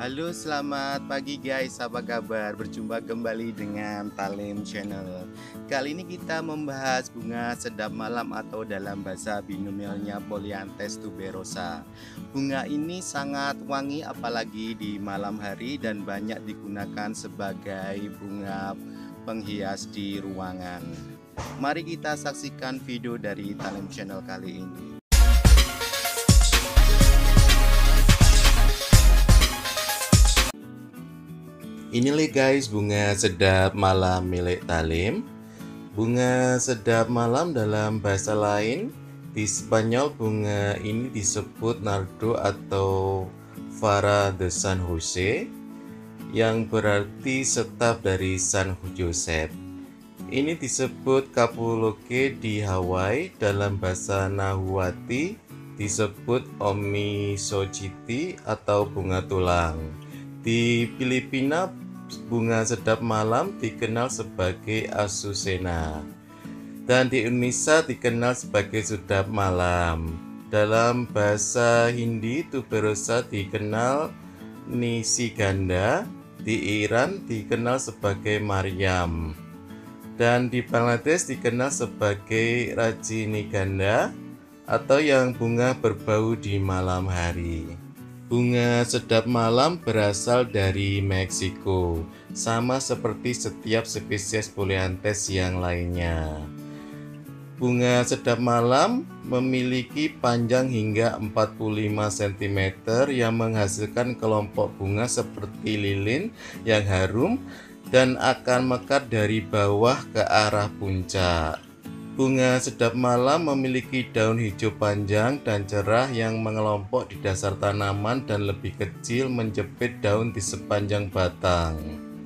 Halo selamat pagi guys. Apa kabar? Berjumpa kembali dengan Talim Channel. Kali ini kita membahas bunga sedap malam atau dalam bahasa binomialnya Polyantes tuberosa. Bunga ini sangat wangi apalagi di malam hari dan banyak digunakan sebagai bunga penghias di ruangan. Mari kita saksikan video dari Talim Channel kali ini Inilah guys bunga sedap malam milik Talim. Bunga sedap malam dalam bahasa lain Di Spanyol bunga ini disebut nardo atau Fara de San Jose Yang berarti setap dari San Joseph Ini disebut kapuloke di Hawaii Dalam bahasa Nahuati disebut Omisojiti atau bunga tulang di Filipina, bunga sedap malam dikenal sebagai Azucena dan di Indonesia dikenal sebagai sedap malam. Dalam bahasa Hindi, tuberosa dikenal Nisiganda, di Iran dikenal sebagai Maryam, dan di Bangladesh dikenal sebagai Rajiniganda atau yang bunga berbau di malam hari. Bunga sedap malam berasal dari Meksiko, sama seperti setiap spesies Polyantes yang lainnya. Bunga sedap malam memiliki panjang hingga 45 cm yang menghasilkan kelompok bunga seperti lilin yang harum dan akan mekar dari bawah ke arah puncak. Bunga sedap malam memiliki daun hijau panjang dan cerah yang mengelompok di dasar tanaman dan lebih kecil menjepit daun di sepanjang batang.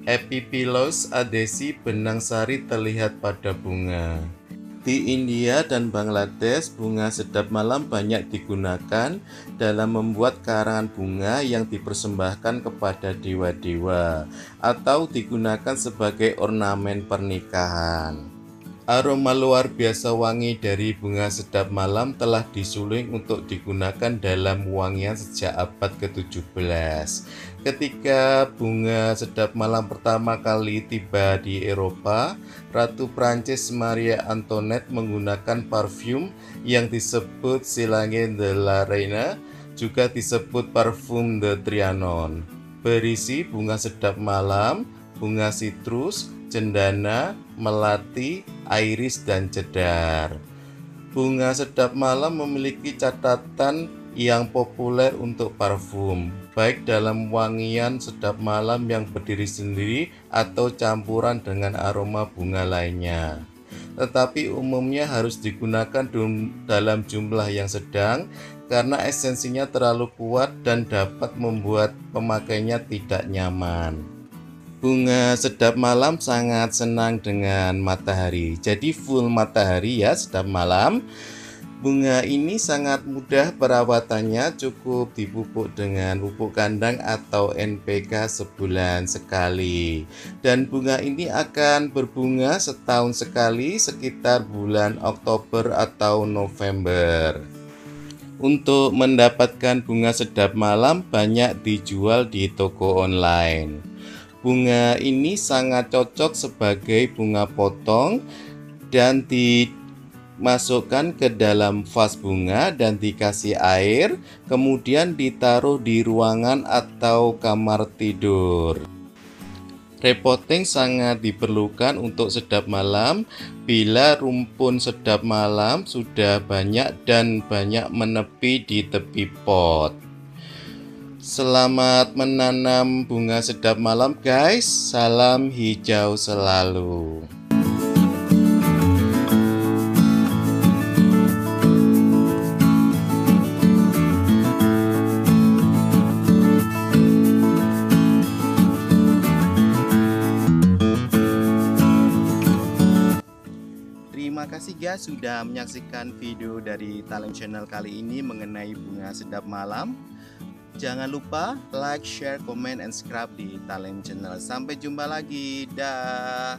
Epipilos adesi benang sari terlihat pada bunga. Di India dan Bangladesh, bunga sedap malam banyak digunakan dalam membuat karangan bunga yang dipersembahkan kepada dewa-dewa atau digunakan sebagai ornamen pernikahan. Aroma luar biasa wangi dari bunga sedap malam telah disuling untuk digunakan dalam wangian sejak abad ke-17. Ketika bunga sedap malam pertama kali tiba di Eropa, Ratu Prancis Maria Antoinette menggunakan parfum yang disebut Silange de la Reine, juga disebut parfum de Trianon, berisi bunga sedap malam, bunga sitrus, cendana, melati, iris, dan cedar. Bunga sedap malam memiliki catatan yang populer untuk parfum, baik dalam wangian sedap malam yang berdiri sendiri atau campuran dengan aroma bunga lainnya. Tetapi umumnya harus digunakan dalam jumlah yang sedang karena esensinya terlalu kuat dan dapat membuat pemakainya tidak nyaman. Bunga sedap malam sangat senang dengan matahari. Jadi full matahari ya sedap malam. Bunga ini sangat mudah perawatannya, cukup dipupuk dengan pupuk kandang atau NPK sebulan sekali. Dan bunga ini akan berbunga setahun sekali sekitar bulan Oktober atau November. Untuk mendapatkan bunga sedap malam banyak dijual di toko online. Bunga ini sangat cocok sebagai bunga potong dan dimasukkan ke dalam vas bunga dan dikasih air, kemudian ditaruh di ruangan atau kamar tidur. Repotting sangat diperlukan untuk sedap malam bila rumpun sedap malam sudah banyak dan banyak menepi di tepi pot. Selamat menanam bunga sedap malam guys. Salam hijau selalu. Terima kasih guys sudah menyaksikan video dari Talent Channel kali ini mengenai bunga sedap malam Jangan lupa like, share, comment, and subscribe di Talent Channel. Sampai jumpa lagi. Dah.